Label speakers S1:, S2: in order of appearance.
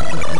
S1: you